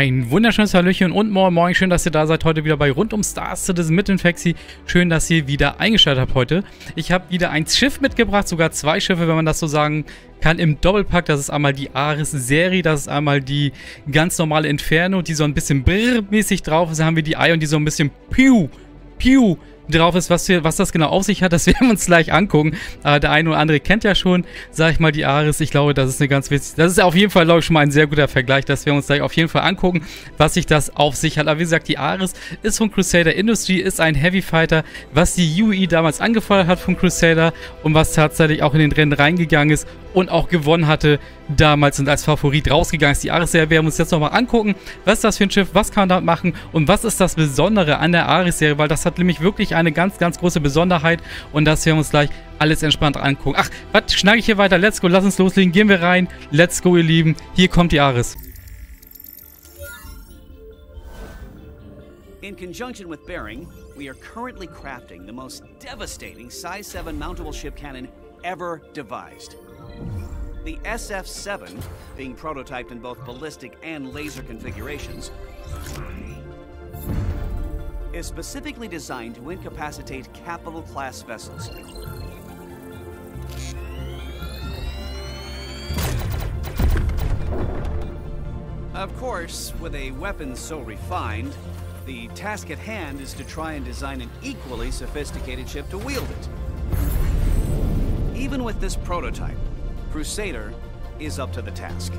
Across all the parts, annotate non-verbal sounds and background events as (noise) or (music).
Ein wunderschönes Hallöchen und Moin Moin. Schön, dass ihr da seid. Heute wieder bei Rund um Stars Citizen mit Infexi. Schön, dass ihr wieder eingeschaltet habt heute. Ich habe wieder ein Schiff mitgebracht, sogar zwei Schiffe, wenn man das so sagen kann, im Doppelpack. Das ist einmal die Ares-Serie, das ist einmal die ganz normale Inferno, die so ein bisschen brrr-mäßig drauf ist. Dann haben wir die Ion, die so ein bisschen piu, piu drauf ist, was, wir, was das genau auf sich hat, (laughs) das werden wir uns gleich angucken. Äh, der eine oder andere kennt ja schon, sag ich mal, die Ares. Ich glaube, das ist eine ganz witzige, das ist auf jeden Fall, glaube ich, schon mal ein sehr guter Vergleich, dass wir uns gleich auf jeden Fall angucken, was sich das auf sich hat. Aber wie gesagt, die Ares ist von Crusader Industry, ist ein Heavy Fighter, was die UE damals angefordert hat von Crusader und was tatsächlich auch in den Rennen reingegangen ist und auch gewonnen hatte damals und als Favorit rausgegangen ist. Die Ares-Serie werden wir uns jetzt nochmal angucken. Was ist das für ein Schiff? Was kann man damit machen? Und was ist das Besondere an der Ares-Serie? Weil das hat nämlich wirklich eine ganz, ganz große Besonderheit und das werden wir uns gleich alles entspannt angucken. Ach, was schnage ich hier weiter? Let's go, lass uns loslegen. Gehen wir rein. Let's go, ihr Lieben. Hier kommt die Ares. In conjunction with Bering, we are currently crafting the most devastating Size 7 mountable ship cannon ever devised. The SF-7, being prototyped in both ballistic and laser configurations, is specifically designed to incapacitate capital-class vessels. Of course, with a weapon so refined, the task at hand is to try and design an equally sophisticated ship to wield it. Even with this prototype, Crusader is up to the task.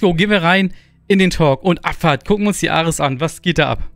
Go, gehen wir rein in den Talk und Abfahrt. Gucken uns die Ares an. Was geht da ab?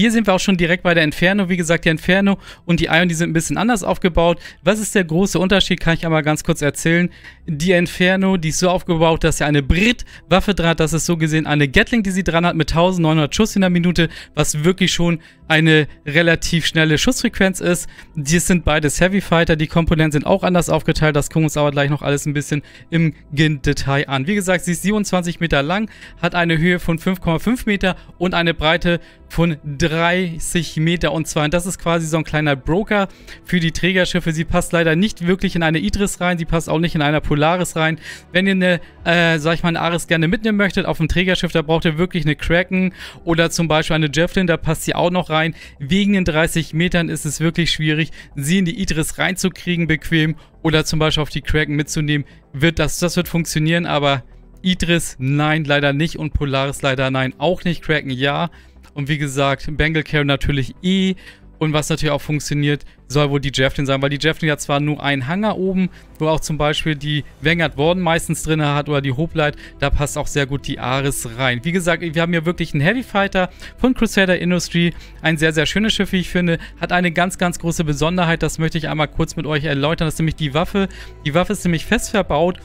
Hier sind wir auch schon direkt bei der Inferno. Wie gesagt, die Inferno und die Ion, die sind ein bisschen anders aufgebaut. Was ist der große Unterschied, kann ich einmal ganz kurz erzählen. Die Inferno, die ist so aufgebaut, dass sie eine Brit-Waffe dran hat. Das ist so gesehen eine Gatling, die sie dran hat mit 1900 Schuss in der Minute, was wirklich schon eine relativ schnelle Schussfrequenz ist. Die sind beides Heavy Fighter. Die Komponenten sind auch anders aufgeteilt. Das gucken wir uns aber gleich noch alles ein bisschen im Detail an. Wie gesagt, sie ist 27 Meter lang, hat eine Höhe von 5,5 Meter und eine Breite von 30 Meter und zwar, das ist quasi so ein kleiner Broker für die Trägerschiffe. Sie passt leider nicht wirklich in eine Idris rein, sie passt auch nicht in eine Polaris rein. Wenn ihr eine, äh, sag ich mal, eine Ares gerne mitnehmen möchtet auf dem Trägerschiff, da braucht ihr wirklich eine Kraken oder zum Beispiel eine Jefflin, da passt sie auch noch rein. Wegen den 30 Metern ist es wirklich schwierig, sie in die Idris reinzukriegen bequem oder zum Beispiel auf die Kraken mitzunehmen. Wird das, das wird funktionieren, aber Idris nein, leider nicht und Polaris leider nein, auch nicht. Kraken ja. Und wie gesagt, Bengal Carry natürlich eh. Und was natürlich auch funktioniert, soll wohl die Javelin sein, weil die Javelin ja zwar nur einen Hanger oben, wo auch zum Beispiel die Vanguard Warden meistens drin hat oder die Hoplite, da passt auch sehr gut die Ares rein. Wie gesagt, wir haben hier wirklich einen Heavy Fighter von Crusader Industry, ein sehr, sehr schönes Schiff, wie ich finde, hat eine ganz, ganz große Besonderheit, das möchte ich einmal kurz mit euch erläutern, das ist nämlich die Waffe. Die Waffe ist nämlich fest verbaut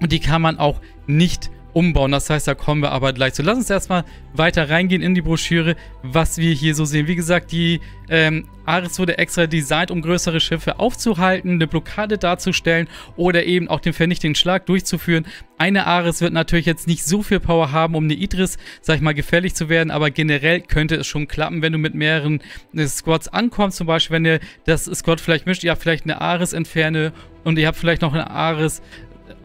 und die kann man auch nicht umbauen. Das heißt, da kommen wir aber gleich zu. Lass uns erstmal weiter reingehen in die Broschüre, was wir hier so sehen. Wie gesagt, die ähm, Ares wurde extra designt, um größere Schiffe aufzuhalten, eine Blockade darzustellen oder eben auch den vernichtenden Schlag durchzuführen. Eine Ares wird natürlich jetzt nicht so viel Power haben, um eine Idris, sag ich mal, gefährlich zu werden, aber generell könnte es schon klappen, wenn du mit mehreren äh, Squads ankommst. Zum Beispiel, wenn ihr das Squad vielleicht mischt, ihr habt vielleicht eine Ares entferne und ihr habt vielleicht noch eine Ares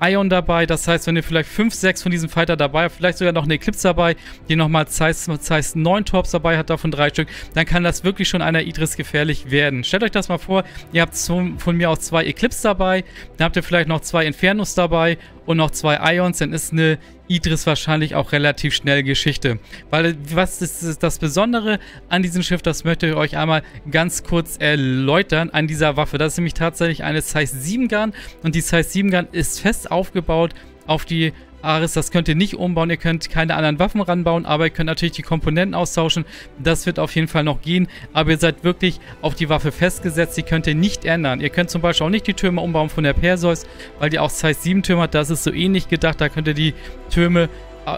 Ion dabei. Das heißt, wenn ihr vielleicht 5, 6 von diesen Fighter dabei habt, vielleicht sogar noch eine Eclipse dabei, die nochmal Size 9 Tops dabei hat, davon drei Stück, dann kann das wirklich schon einer Idris gefährlich werden. Stellt euch das mal vor, ihr habt von mir auch zwei Eclipse dabei, dann habt ihr vielleicht noch zwei Infernos dabei und noch zwei Ions, dann ist eine Idris wahrscheinlich auch relativ schnell Geschichte. Weil was ist das Besondere an diesem Schiff, das möchte ich euch einmal ganz kurz erläutern an dieser Waffe. Das ist nämlich tatsächlich eine Size 7 Gun und die Size 7 Gun ist fest aufgebaut auf die Ares, das könnt ihr nicht umbauen, ihr könnt keine anderen Waffen ranbauen, aber ihr könnt natürlich die Komponenten austauschen. Das wird auf jeden Fall noch gehen, aber ihr seid wirklich auf die Waffe festgesetzt, die könnt ihr nicht ändern. Ihr könnt zum Beispiel auch nicht die Türme umbauen von der Perseus, weil die auch Size 7 Türme hat, das ist so ähnlich gedacht, da könnt ihr die Türme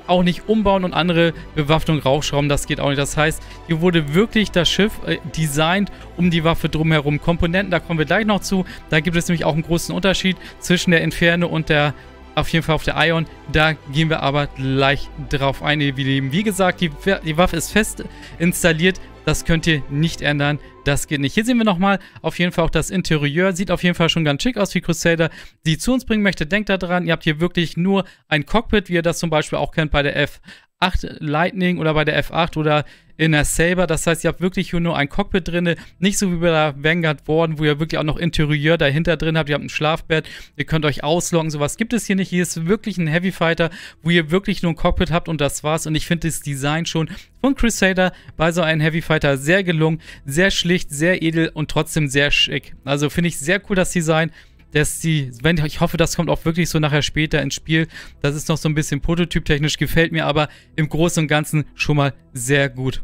auch nicht umbauen und andere Bewaffnung rausschrauben, das geht auch nicht. Das heißt, hier wurde wirklich das Schiff äh, designt um die Waffe drumherum. Komponenten, da kommen wir gleich noch zu. Da gibt es nämlich auch einen großen Unterschied zwischen der Inferno und der auf jeden Fall auf der Ion. Da gehen wir aber gleich drauf ein. Wie gesagt, die, die Waffe ist fest installiert. Das könnt ihr nicht ändern. Das geht nicht. Hier sehen wir nochmal auf jeden Fall auch das Interieur. Sieht auf jeden Fall schon ganz schick aus wie Crusader. Die zu uns bringen möchte, denkt daran, ihr habt hier wirklich nur ein Cockpit, wie ihr das zum Beispiel auch kennt bei der F8 Lightning oder bei der F8 oder in der Saber. Das heißt, ihr habt wirklich nur ein Cockpit drin, nicht so wie bei der Vanguard Warden, wo ihr wirklich auch noch Interieur dahinter drin habt. Ihr habt ein Schlafbett, ihr könnt euch ausloggen, sowas gibt es hier nicht. Hier ist wirklich ein Heavy Fighter, wo ihr wirklich nur ein Cockpit habt und das war's. Und ich finde das Design schon von Crusader bei so einem Heavy Fighter sehr gelungen, sehr schlicht, sehr edel und trotzdem sehr schick. Also finde ich sehr cool das Design dass die, wenn ich hoffe, das kommt auch wirklich so nachher später ins Spiel. Das ist noch so ein bisschen prototyptechnisch, gefällt mir aber im Großen und Ganzen schon mal sehr gut.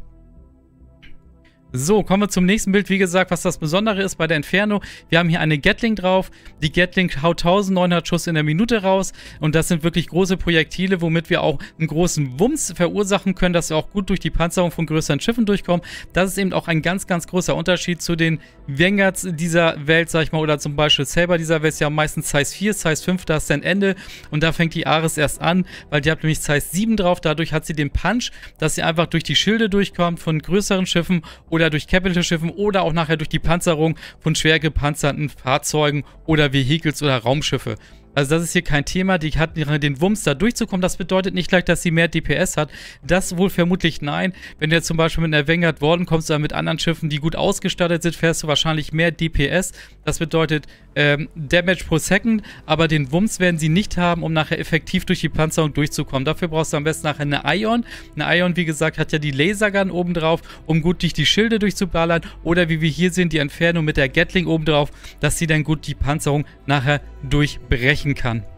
So, kommen wir zum nächsten Bild. Wie gesagt, was das Besondere ist bei der Inferno, wir haben hier eine Gatling drauf. Die Gatling haut 1900 Schuss in der Minute raus und das sind wirklich große Projektile, womit wir auch einen großen Wumms verursachen können, dass wir auch gut durch die Panzerung von größeren Schiffen durchkommen. Das ist eben auch ein ganz, ganz großer Unterschied zu den Vanguards dieser Welt, sag ich mal, oder zum Beispiel Saber dieser Welt. Ja, meistens Size 4, Size 5, da ist dann Ende und da fängt die Ares erst an, weil die hat nämlich Size 7 drauf. Dadurch hat sie den Punch, dass sie einfach durch die Schilde durchkommt von größeren Schiffen oder durch Capital-Schiffen oder auch nachher durch die Panzerung von schwer gepanzerten Fahrzeugen oder Vehicles oder Raumschiffe. Also das ist hier kein Thema. Die hat den Wumms da durchzukommen. Das bedeutet nicht gleich, dass sie mehr DPS hat. Das wohl vermutlich nein. Wenn du jetzt zum Beispiel mit einer Vanguard Warden kommst oder mit anderen Schiffen, die gut ausgestattet sind, fährst du wahrscheinlich mehr DPS. Das bedeutet ähm, Damage pro Second. Aber den Wumms werden sie nicht haben, um nachher effektiv durch die Panzerung durchzukommen. Dafür brauchst du am besten nachher eine Ion. Eine Ion, wie gesagt, hat ja die Lasergun oben drauf, um gut durch die Schilde durchzuballern. Oder wie wir hier sehen, die Entfernung mit der Gatling oben drauf, dass sie dann gut die Panzerung nachher durchbrechen erreichen kann.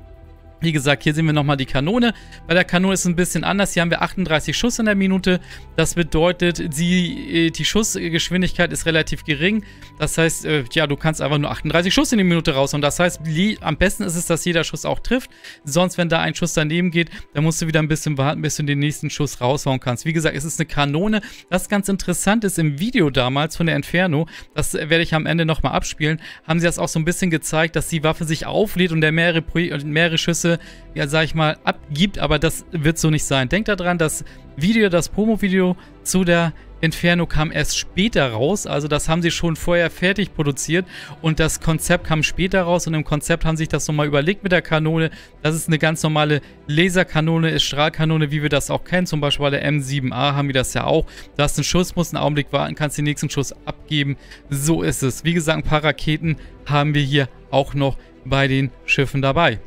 Wie gesagt, hier sehen wir nochmal die Kanone. Bei der Kanone ist es ein bisschen anders. Hier haben wir 38 Schuss in der Minute. Das bedeutet, die, äh, die Schussgeschwindigkeit ist relativ gering. Das heißt, äh, ja, du kannst einfach nur 38 Schuss in die Minute raus. Und das heißt, am besten ist es, dass jeder Schuss auch trifft. Sonst, wenn da ein Schuss daneben geht, dann musst du wieder ein bisschen warten, bis du den nächsten Schuss raushauen kannst. Wie gesagt, es ist eine Kanone. Was ganz interessant ist, im Video damals von der Inferno, das werde ich am Ende nochmal abspielen, haben sie das auch so ein bisschen gezeigt, dass die Waffe sich auflädt und der mehrere, mehrere Schüsse Größe, ja, sag ich mal, abgibt, aber das wird so nicht sein. Denkt daran, das Video, das Promo-Video zu der Inferno kam erst später raus, also das haben sie schon vorher fertig produziert und das Konzept kam später raus und im Konzept haben sich das nochmal überlegt mit der Kanone. Das ist eine ganz normale Laserkanone, ist Strahlkanone, wie wir das auch kennen, zum Beispiel bei der M7A haben wir das ja auch. Du hast einen Schuss, musst einen Augenblick warten, kannst den nächsten Schuss abgeben. So ist es. Wie gesagt, ein paar Raketen haben wir hier auch noch bei den Schiffen dabei.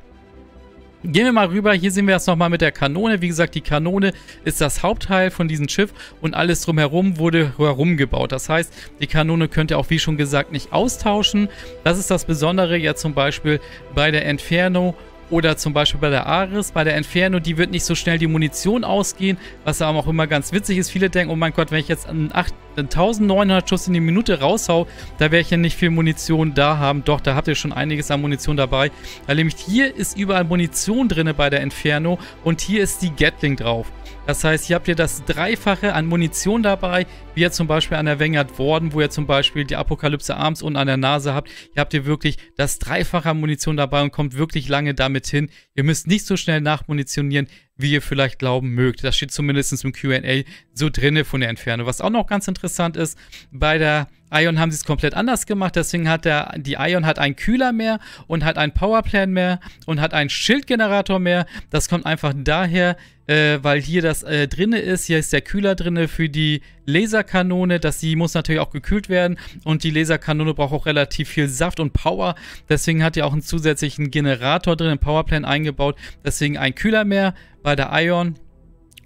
Gehen wir mal rüber, hier sehen wir das nochmal mit der Kanone. Wie gesagt, die Kanone ist das Hauptteil von diesem Schiff und alles drumherum wurde herumgebaut. Das heißt, die Kanone könnt ihr auch, wie schon gesagt, nicht austauschen. Das ist das Besondere ja zum Beispiel bei der Inferno oder zum Beispiel bei der Ares, bei der Inferno, die wird nicht so schnell die Munition ausgehen, was aber auch immer ganz witzig ist. Viele denken, oh mein Gott, wenn ich jetzt einen 1900 Schuss in die Minute raushau, da werde ich ja nicht viel Munition da haben. Doch, da habt ihr schon einiges an Munition dabei. Weil nämlich hier ist überall Munition drin bei der Inferno und hier ist die Gatling drauf. Das heißt, hier habt ihr das Dreifache an Munition dabei, wie ihr zum Beispiel an der Vanguard Warden, wo ihr zum Beispiel die Apokalypse Arms unten an der Nase habt. Hier habt ihr wirklich das Dreifache an Munition dabei und kommt wirklich lange damit hin. Ihr müsst nicht so schnell nachmunitionieren, wie ihr vielleicht glauben mögt. Das steht zumindest im QA so drinne von der Entfernung. Was auch noch ganz interessant ist, bei der Ion haben sie es komplett anders gemacht. Deswegen hat der, die Ion hat einen Kühler mehr und hat einen Powerplan mehr und hat einen Schildgenerator mehr. Das kommt einfach daher, äh, weil hier das äh, drinne ist. Hier ist der Kühler drinne für die Laserkanone. Das die muss natürlich auch gekühlt werden und die Laserkanone braucht auch relativ viel Saft und Power. Deswegen hat die auch einen zusätzlichen Generator drin, einen Powerplan eingebaut. Deswegen ein Kühler mehr bei der Ion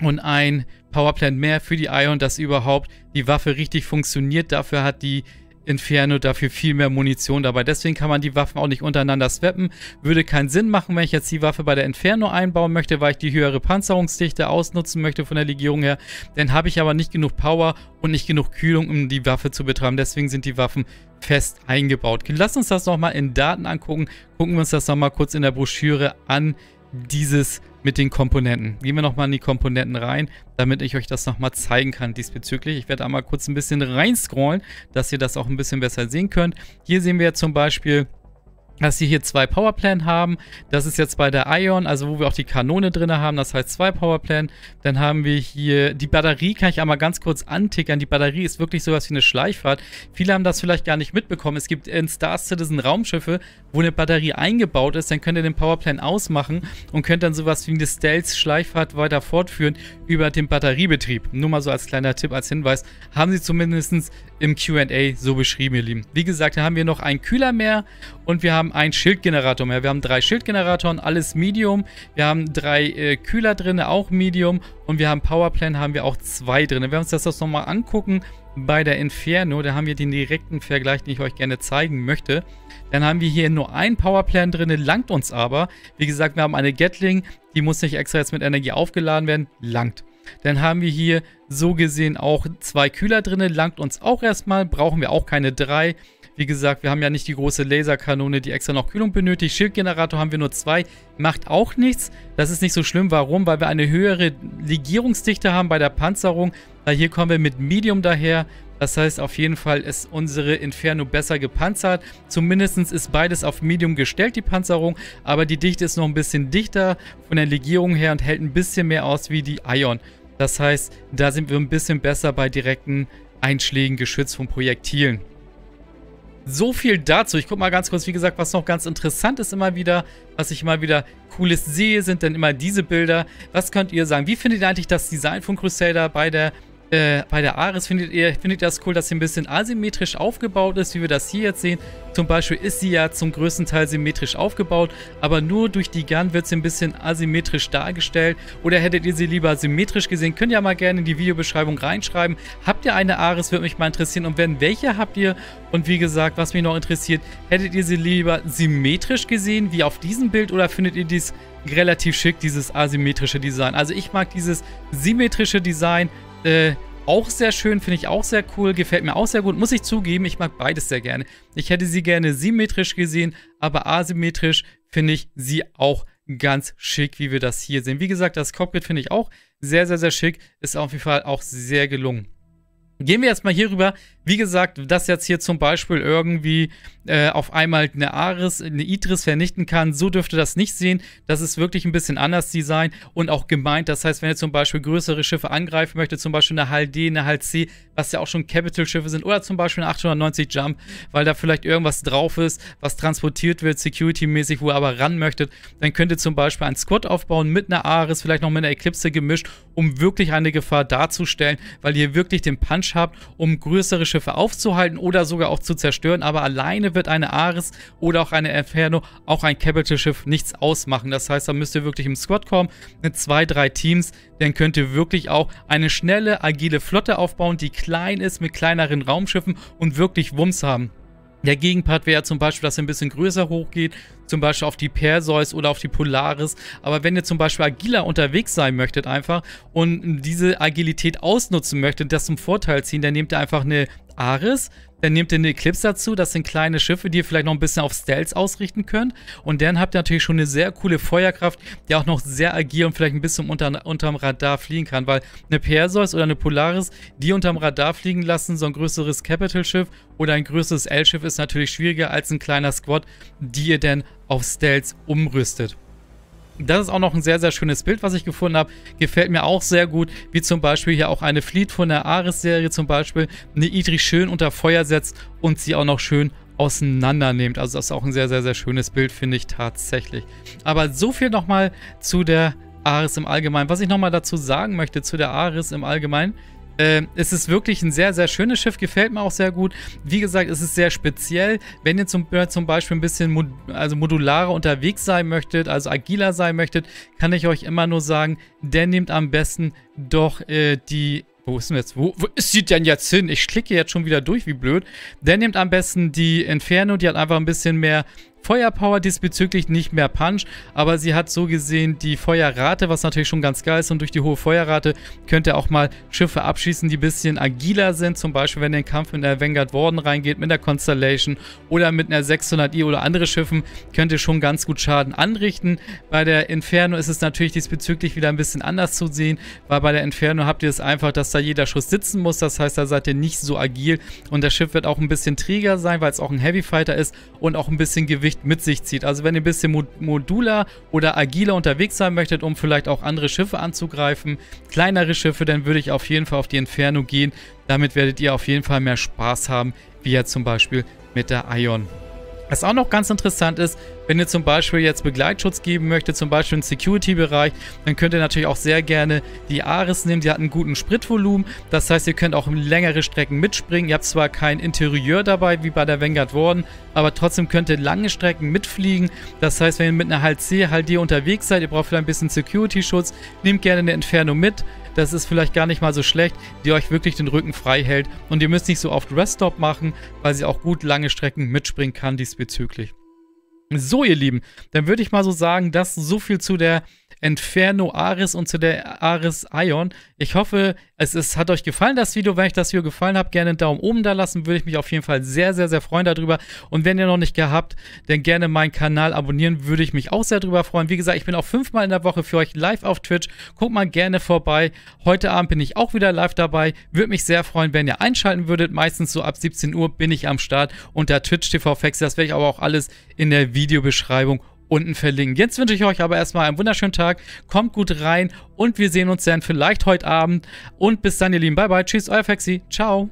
und ein Powerplant mehr für die Ion, dass überhaupt die Waffe richtig funktioniert. Dafür hat die Inferno dafür viel mehr Munition dabei. Deswegen kann man die Waffen auch nicht untereinander swappen. Würde keinen Sinn machen, wenn ich jetzt die Waffe bei der Inferno einbauen möchte, weil ich die höhere Panzerungsdichte ausnutzen möchte von der Legierung her. Dann habe ich aber nicht genug Power und nicht genug Kühlung, um die Waffe zu betreiben. Deswegen sind die Waffen fest eingebaut. Lass uns das nochmal in Daten angucken. Gucken wir uns das nochmal kurz in der Broschüre an dieses mit den Komponenten. Gehen wir nochmal in die Komponenten rein, damit ich euch das nochmal zeigen kann diesbezüglich. Ich werde einmal kurz ein bisschen reinscrollen, dass ihr das auch ein bisschen besser sehen könnt. Hier sehen wir zum Beispiel dass sie hier zwei Powerplan haben. Das ist jetzt bei der Ion, also wo wir auch die Kanone drin haben. Das heißt zwei Powerplan. Dann haben wir hier die Batterie, kann ich einmal ganz kurz antickern. Die Batterie ist wirklich sowas wie eine Schleichfahrt. Viele haben das vielleicht gar nicht mitbekommen. Es gibt in Star Citizen Raumschiffe, wo eine Batterie eingebaut ist. Dann könnt ihr den Powerplan ausmachen und könnt dann sowas wie eine Stealth-Schleichfahrt weiter fortführen über den Batteriebetrieb. Nur mal so als kleiner Tipp, als Hinweis. Haben sie zumindest im Q&A so beschrieben, ihr Lieben. Wie gesagt, da haben wir noch einen Kühler mehr und wir haben einen Schildgenerator mehr. Wir haben drei Schildgeneratoren, alles Medium. Wir haben drei äh, Kühler drin, auch Medium. Und wir haben Powerplan, haben wir auch zwei drin. Wenn wir uns das, das nochmal angucken bei der Inferno, da haben wir den direkten Vergleich, den ich euch gerne zeigen möchte. Dann haben wir hier nur einen Powerplan drin, langt uns aber. Wie gesagt, wir haben eine Gatling, die muss nicht extra jetzt mit Energie aufgeladen werden, langt. Dann haben wir hier so gesehen auch zwei Kühler drin, langt uns auch erstmal, brauchen wir auch keine drei. Wie gesagt, wir haben ja nicht die große Laserkanone, die extra noch Kühlung benötigt. Schildgenerator haben wir nur zwei, macht auch nichts. Das ist nicht so schlimm. Warum? Weil wir eine höhere Legierungsdichte haben bei der Panzerung. Weil hier kommen wir mit Medium daher. Das heißt, auf jeden Fall ist unsere Inferno besser gepanzert. Zumindest ist beides auf Medium gestellt, die Panzerung. Aber die Dichte ist noch ein bisschen dichter von der Legierung her und hält ein bisschen mehr aus wie die Ion. Das heißt, da sind wir ein bisschen besser bei direkten Einschlägen geschützt von Projektilen. So viel dazu. Ich gucke mal ganz kurz, wie gesagt, was noch ganz interessant ist immer wieder, was ich immer wieder cooles sehe, sind dann immer diese Bilder. Was könnt ihr sagen? Wie findet ihr eigentlich das Design von Crusader bei der äh, bei der Ares findet ihr, findet ihr das cool, dass sie ein bisschen asymmetrisch aufgebaut ist, wie wir das hier jetzt sehen. Zum Beispiel ist sie ja zum größten Teil symmetrisch aufgebaut, aber nur durch die Gun wird sie ein bisschen asymmetrisch dargestellt. Oder hättet ihr sie lieber symmetrisch gesehen? Könnt ihr mal gerne in die Videobeschreibung reinschreiben. Habt ihr eine Ares, würde mich mal interessieren. Und wenn, welche habt ihr? Und wie gesagt, was mich noch interessiert, hättet ihr sie lieber symmetrisch gesehen, wie auf diesem Bild, oder findet ihr dies relativ schick, dieses asymmetrische Design? Also ich mag dieses symmetrische Design, äh, auch sehr schön, finde ich auch sehr cool, gefällt mir auch sehr gut. Muss ich zugeben, ich mag beides sehr gerne. Ich hätte sie gerne symmetrisch gesehen, aber asymmetrisch finde ich sie auch ganz schick, wie wir das hier sehen. Wie gesagt, das Cockpit finde ich auch sehr, sehr, sehr schick. Ist auf jeden Fall auch sehr gelungen. Gehen wir jetzt mal hier rüber. Wie gesagt, dass jetzt hier zum Beispiel irgendwie äh, auf einmal eine Aris, eine Idris vernichten kann, so dürfte das nicht sehen. Das ist wirklich ein bisschen anders Design und auch gemeint. Das heißt, wenn ihr zum Beispiel größere Schiffe angreifen möchtet, zum Beispiel eine Hull D, eine Hull C, was ja auch schon Capital-Schiffe sind, oder zum Beispiel eine 890 Jump, weil da vielleicht irgendwas drauf ist, was transportiert wird, Security-mäßig, wo ihr aber ran möchtet, dann könnt ihr zum Beispiel einen Squad aufbauen mit einer Aris, vielleicht noch mit einer Eclipse gemischt, um wirklich eine Gefahr darzustellen, weil ihr wirklich den Punch habt, um größere Schiffe aufzuhalten oder sogar auch zu zerstören. Aber alleine wird eine Ares oder auch eine Inferno, auch ein Capital-Schiff, nichts ausmachen. Das heißt, da müsst ihr wirklich im Squad kommen mit zwei, drei Teams. Dann könnt ihr wirklich auch eine schnelle, agile Flotte aufbauen, die klein ist mit kleineren Raumschiffen und wirklich Wumms haben. Der Gegenpart wäre zum Beispiel, dass er ein bisschen größer hochgeht, zum Beispiel auf die Perseus oder auf die Polaris. Aber wenn ihr zum Beispiel agiler unterwegs sein möchtet einfach und diese Agilität ausnutzen möchtet, das zum Vorteil ziehen, dann nehmt ihr einfach eine Ares, dann nehmt ihr eine Eclipse dazu, das sind kleine Schiffe, die ihr vielleicht noch ein bisschen auf Stealth ausrichten könnt. Und dann habt ihr natürlich schon eine sehr coole Feuerkraft, die auch noch sehr agil und vielleicht ein bisschen unter, unterm Radar fliegen kann. Weil eine Perseus oder eine Polaris, die unterm Radar fliegen lassen, so ein größeres Capital-Schiff oder ein größeres L-Schiff ist natürlich schwieriger als ein kleiner Squad, die ihr dann auf Stealth umrüstet. Das ist auch noch ein sehr, sehr schönes Bild, was ich gefunden habe. Gefällt mir auch sehr gut, wie zum Beispiel hier auch eine Fleet von der Ares-Serie zum Beispiel eine Idri schön unter Feuer setzt und sie auch noch schön auseinander nehmt. Also das ist auch ein sehr, sehr, sehr schönes Bild, finde ich tatsächlich. Aber so viel nochmal zu der Ares im Allgemeinen. Was ich nochmal dazu sagen möchte, zu der Ares im Allgemeinen, äh, es ist wirklich ein sehr, sehr schönes Schiff, gefällt mir auch sehr gut. Wie gesagt, es ist sehr speziell. Wenn ihr zum, äh, zum Beispiel ein bisschen mod also modularer unterwegs sein möchtet, also agiler sein möchtet, kann ich euch immer nur sagen, der nimmt am besten doch äh, die wo ist denn jetzt? Wo, wo ist sie denn jetzt hin? Ich klicke jetzt schon wieder durch, wie blöd. Der nimmt am besten die Inferno, die hat einfach ein bisschen mehr Feuerpower diesbezüglich nicht mehr Punch, aber sie hat so gesehen die Feuerrate, was natürlich schon ganz geil ist. Und durch die hohe Feuerrate könnt ihr auch mal Schiffe abschießen, die ein bisschen agiler sind, zum Beispiel wenn ihr in den Kampf mit der Vanguard Warden reingeht, mit der Constellation oder mit einer 600i oder andere Schiffen, könnt ihr schon ganz gut Schaden anrichten. Bei der Inferno ist es natürlich diesbezüglich wieder ein bisschen anders zu sehen, weil bei der Inferno habt ihr es einfach, dass da jeder Schuss sitzen muss, das heißt, da seid ihr nicht so agil. Und das Schiff wird auch ein bisschen träger sein, weil es auch ein Heavy Fighter ist und auch ein bisschen Gewicht Sicht mit sich zieht. Also wenn ihr ein bisschen modular oder agiler unterwegs sein möchtet, um vielleicht auch andere Schiffe anzugreifen, kleinere Schiffe, dann würde ich auf jeden Fall auf die Inferno gehen. Damit werdet ihr auf jeden Fall mehr Spaß haben, wie ja zum Beispiel mit der Ion. Was auch noch ganz interessant ist, wenn ihr zum Beispiel jetzt Begleitschutz geben möchtet, zum Beispiel im Security-Bereich, dann könnt ihr natürlich auch sehr gerne die Ares nehmen. Die hat einen guten Spritvolumen. Das heißt, ihr könnt auch längere Strecken mitspringen. Ihr habt zwar kein Interieur dabei, wie bei der Vanguard Warden, aber trotzdem könnt ihr lange Strecken mitfliegen. Das heißt, wenn ihr mit einer Halt C, Halt D unterwegs seid, ihr braucht vielleicht ein bisschen Security-Schutz, nehmt gerne eine Entfernung mit. Das ist vielleicht gar nicht mal so schlecht, die euch wirklich den Rücken frei hält. Und ihr müsst nicht so oft Rest-Stop machen, weil sie auch gut lange Strecken mitspringen kann diesbezüglich. So, ihr Lieben, dann würde ich mal so sagen, dass so viel zu der Inferno Aris und zu der Aris Ion. Ich hoffe, es ist, hat euch gefallen, das Video. Wenn euch das Video gefallen hat, gerne einen Daumen oben da lassen. Würde ich mich auf jeden Fall sehr, sehr, sehr freuen darüber. Und wenn ihr noch nicht gehabt, dann gerne meinen Kanal abonnieren. Würde ich mich auch sehr darüber freuen. Wie gesagt, ich bin auch fünfmal in der Woche für euch live auf Twitch. Guckt mal gerne vorbei. Heute Abend bin ich auch wieder live dabei. Würde mich sehr freuen, wenn ihr einschalten würdet. Meistens so ab 17 Uhr bin ich am Start unter Twitch TV Fax. Das werde ich aber auch alles in der Videobeschreibung unten verlinken. Jetzt wünsche ich euch aber erstmal einen wunderschönen Tag. Kommt gut rein und wir sehen uns dann vielleicht heute Abend. Und bis dann, ihr Lieben. Bye, bye. Tschüss, euer Faxi. Ciao.